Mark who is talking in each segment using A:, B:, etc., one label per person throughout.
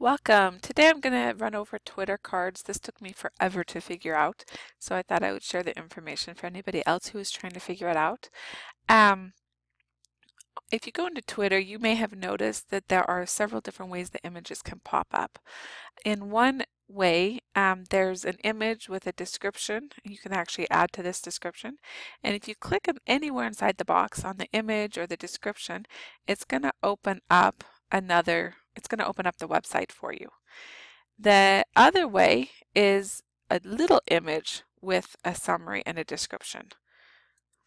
A: Welcome. Today I'm going to run over Twitter cards. This took me forever to figure out, so I thought I would share the information for anybody else who is trying to figure it out. Um, if you go into Twitter, you may have noticed that there are several different ways the images can pop up. In one way, um, there's an image with a description. You can actually add to this description. And if you click anywhere inside the box on the image or the description, it's going to open up another it's going to open up the website for you. The other way is a little image with a summary and a description.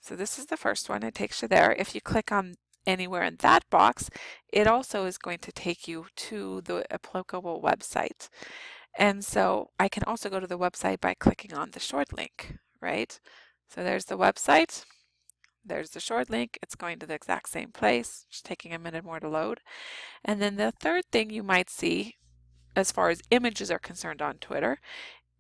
A: So this is the first one. It takes you there. If you click on anywhere in that box, it also is going to take you to the applicable website. And so I can also go to the website by clicking on the short link, right? So there's the website. There's the short link. It's going to the exact same place, just taking a minute more to load. And then the third thing you might see as far as images are concerned on Twitter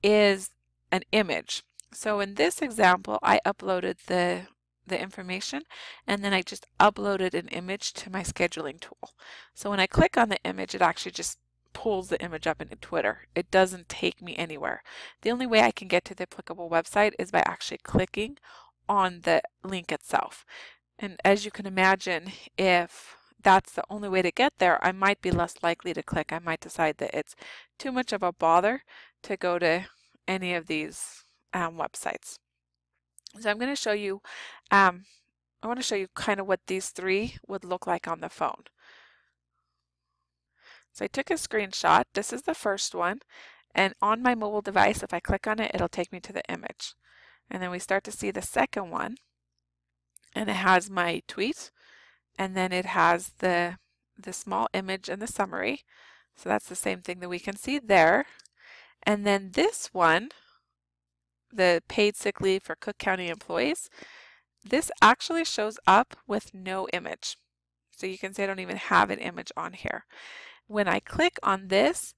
A: is an image. So in this example, I uploaded the the information and then I just uploaded an image to my scheduling tool. So when I click on the image, it actually just pulls the image up into Twitter. It doesn't take me anywhere. The only way I can get to the applicable website is by actually clicking on the link itself. And as you can imagine, if that's the only way to get there, I might be less likely to click. I might decide that it's too much of a bother to go to any of these um, websites. So I'm going to show you, um, I want to show you kind of what these three would look like on the phone. So I took a screenshot. This is the first one. And on my mobile device, if I click on it, it'll take me to the image. And then we start to see the second one. And it has my tweet. And then it has the, the small image and the summary. So that's the same thing that we can see there. And then this one, the paid sick leave for Cook County employees, this actually shows up with no image. So you can see I don't even have an image on here. When I click on this,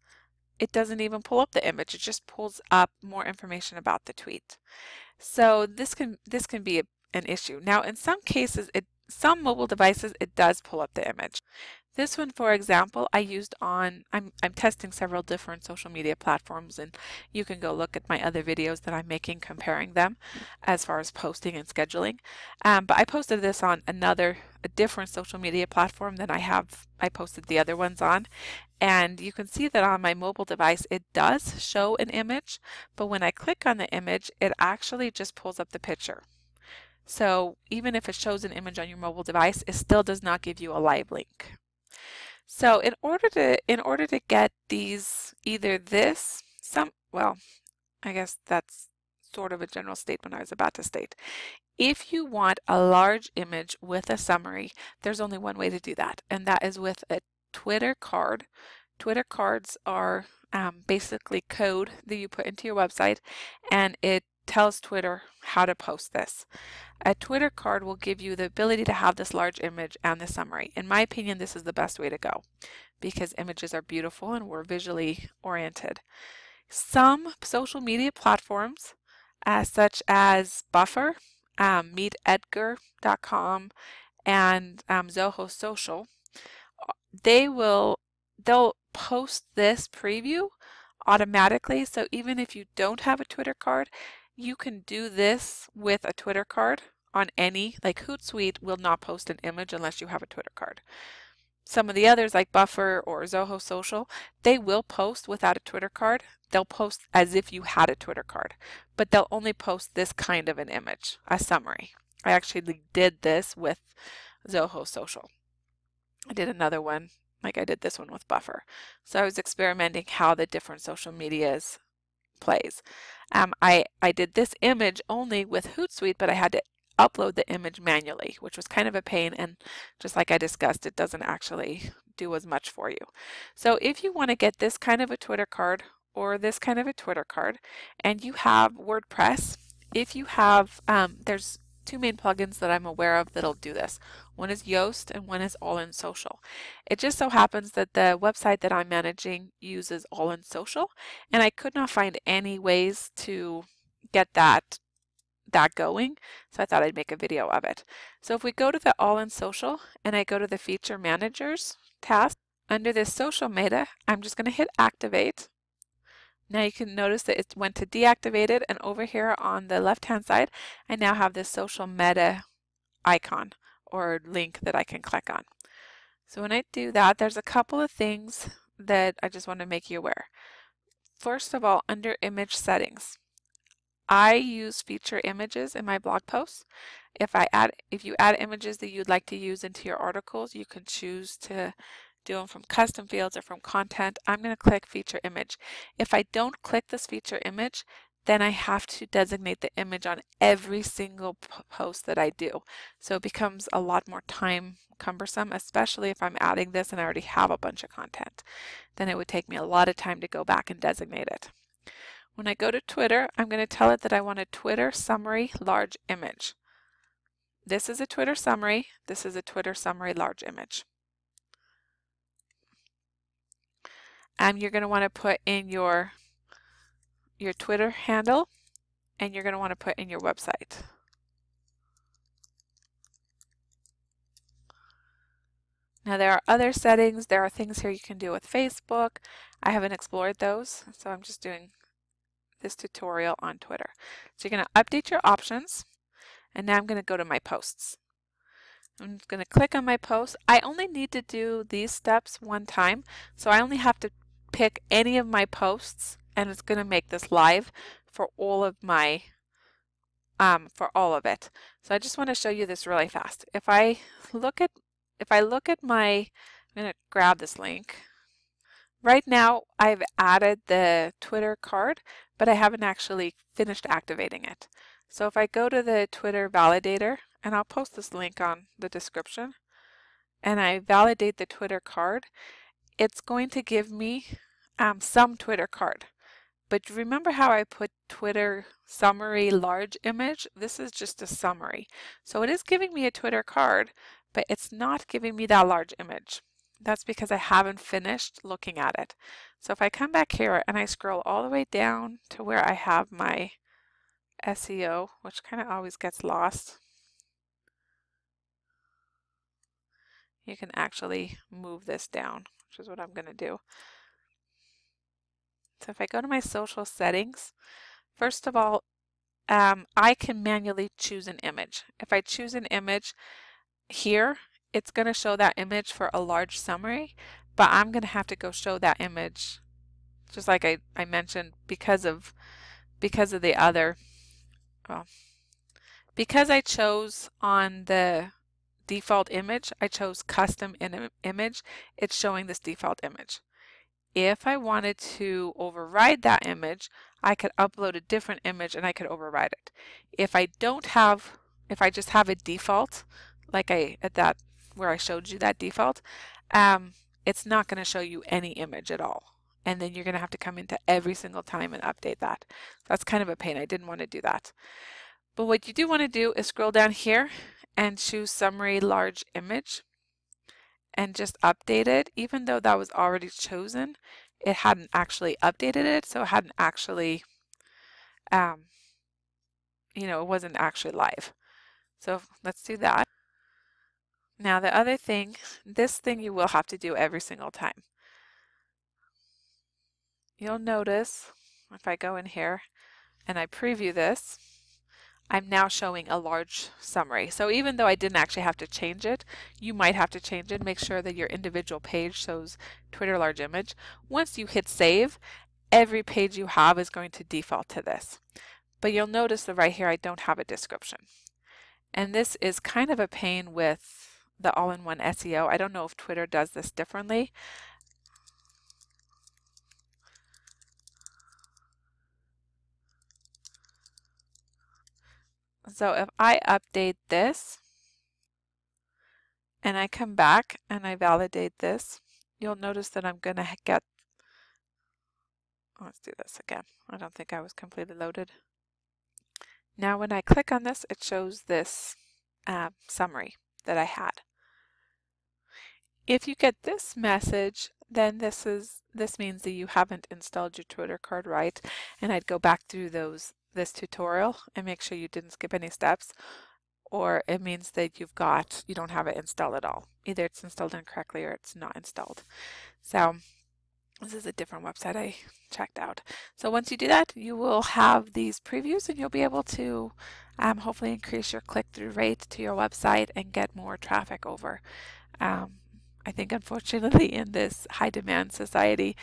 A: it doesn't even pull up the image. It just pulls up more information about the tweet. So this can this can be a, an issue. Now in some cases, it some mobile devices, it does pull up the image. This one, for example, I used on, I'm, I'm testing several different social media platforms and you can go look at my other videos that I'm making comparing them as far as posting and scheduling. Um, but I posted this on another, a different social media platform than I have, I posted the other ones on. And you can see that on my mobile device, it does show an image, but when I click on the image, it actually just pulls up the picture. So even if it shows an image on your mobile device, it still does not give you a live link. So in order to in order to get these either this some well I guess that's sort of a general statement I was about to state. If you want a large image with a summary, there's only one way to do that, and that is with a Twitter card. Twitter cards are um, basically code that you put into your website, and it tells Twitter how to post this. A Twitter card will give you the ability to have this large image and the summary. In my opinion, this is the best way to go because images are beautiful and we're visually oriented. Some social media platforms, uh, such as Buffer, um, MeetEdgar.com, and um, Zoho Social, they will they'll post this preview automatically. So even if you don't have a Twitter card, you can do this with a Twitter card on any, like Hootsuite will not post an image unless you have a Twitter card. Some of the others like Buffer or Zoho Social, they will post without a Twitter card. They'll post as if you had a Twitter card, but they'll only post this kind of an image, a summary. I actually did this with Zoho Social. I did another one, like I did this one with Buffer. So I was experimenting how the different social medias plays. Um, I, I did this image only with Hootsuite, but I had to upload the image manually, which was kind of a pain. And just like I discussed, it doesn't actually do as much for you. So if you want to get this kind of a Twitter card or this kind of a Twitter card, and you have WordPress, if you have, um, there's two main plugins that I'm aware of that'll do this. One is Yoast and one is All In Social. It just so happens that the website that I'm managing uses All In Social and I could not find any ways to get that that going so I thought I'd make a video of it. So if we go to the All In Social and I go to the Feature Managers task Under this social meta, I'm just going to hit activate. Now you can notice that it went to deactivated and over here on the left hand side I now have this social meta icon or link that I can click on. So when I do that there's a couple of things that I just want to make you aware. First of all under image settings I use feature images in my blog posts. If I add if you add images that you'd like to use into your articles you can choose to do them from custom fields or from content, I'm going to click feature image. If I don't click this feature image, then I have to designate the image on every single post that I do. So it becomes a lot more time cumbersome, especially if I'm adding this and I already have a bunch of content. Then it would take me a lot of time to go back and designate it. When I go to Twitter, I'm going to tell it that I want a Twitter summary large image. This is a Twitter summary. This is a Twitter summary large image. Um, you're going to want to put in your your Twitter handle and you're going to want to put in your website. Now there are other settings, there are things here you can do with Facebook. I haven't explored those, so I'm just doing this tutorial on Twitter. So you're going to update your options, and now I'm going to go to my posts. I'm going to click on my post. I only need to do these steps one time, so I only have to pick any of my posts and it's going to make this live for all of my um, for all of it. So I just want to show you this really fast. If I look at if I look at my I'm going to grab this link. Right now I've added the Twitter card, but I haven't actually finished activating it. So if I go to the Twitter validator, and I'll post this link on the description, and I validate the Twitter card, it's going to give me um, some Twitter card. But remember how I put Twitter summary large image? This is just a summary. So it is giving me a Twitter card, but it's not giving me that large image. That's because I haven't finished looking at it. So if I come back here and I scroll all the way down to where I have my SEO, which kind of always gets lost, you can actually move this down which is what I'm going to do. So if I go to my social settings, first of all, um, I can manually choose an image. If I choose an image here, it's going to show that image for a large summary, but I'm going to have to go show that image just like I, I mentioned because of because of the other well because I chose on the default image, I chose custom image, it's showing this default image. If I wanted to override that image, I could upload a different image and I could override it. If I don't have, if I just have a default, like I at that where I showed you that default, um, it's not going to show you any image at all. And then you're going to have to come into every single time and update that. That's kind of a pain. I didn't want to do that. But what you do want to do is scroll down here and choose summary large image and just update it. Even though that was already chosen it hadn't actually updated it so it hadn't actually um, you know it wasn't actually live. So let's do that. Now the other thing this thing you will have to do every single time. You'll notice if I go in here and I preview this I'm now showing a large summary. So even though I didn't actually have to change it, you might have to change it. Make sure that your individual page shows Twitter large image. Once you hit save, every page you have is going to default to this. But you'll notice that right here I don't have a description. And this is kind of a pain with the all-in-one SEO. I don't know if Twitter does this differently. So if I update this and I come back and I validate this, you'll notice that I'm going to get, let's do this again. I don't think I was completely loaded. Now when I click on this, it shows this uh, summary that I had. If you get this message, then this is this means that you haven't installed your Twitter card right, and I'd go back through those this tutorial and make sure you didn't skip any steps. or it means that you've got, you don't have it installed at all. Either it's installed incorrectly or it's not installed. So this is a different website I checked out. So once you do that, you will have these previews and you'll be able to um, hopefully increase your click-through rate to your website and get more traffic over. Um, I think unfortunately in this high demand society,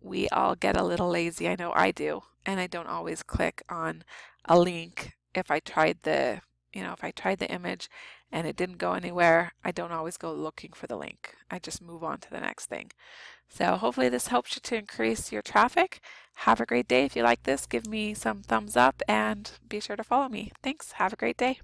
A: we all get a little lazy. I know I do. And I don't always click on a link if I tried the, you know, if I tried the image and it didn't go anywhere, I don't always go looking for the link. I just move on to the next thing. So hopefully this helps you to increase your traffic. Have a great day. If you like this, give me some thumbs up and be sure to follow me. Thanks. Have a great day.